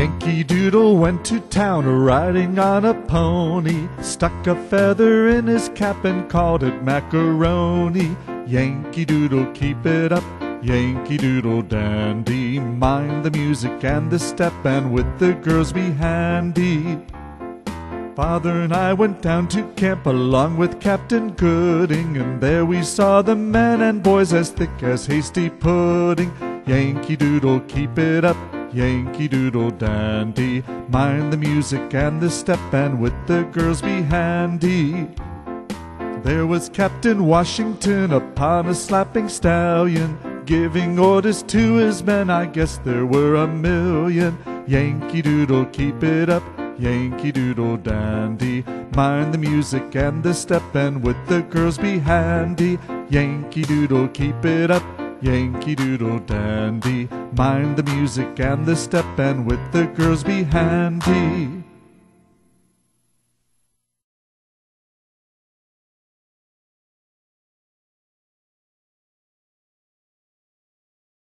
Yankee Doodle went to town riding on a pony, stuck a feather in his cap and called it macaroni. Yankee Doodle, keep it up, Yankee Doodle dandy, mind the music and the step, and with the girls be handy. Father and I went down to camp along with Captain Gooding, and there we saw the men and boys as thick as hasty pudding. Yankee Doodle, keep it up, Yankee Doodle dandy, mind the music and the step, and with the girls be handy. There was Captain Washington upon a slapping stallion, giving orders to his men. I guess there were a million. Yankee Doodle, keep it up, Yankee Doodle dandy, mind the music and the step, and with the girls be handy. Yankee Doodle, keep it up, Yankee Doodle dandy, mind the music and the step, and with the girls be handy.